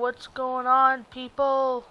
what's going on, people?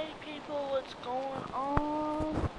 Hey people, what's going on?